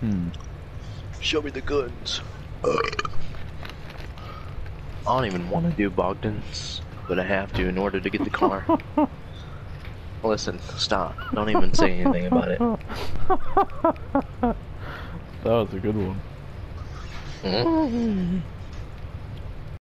Hmm. Show me the guns. I don't even want to do Bogdan's, but I have to in order to get the car. Listen, stop. Don't even say anything about it. That was a good one. Mm.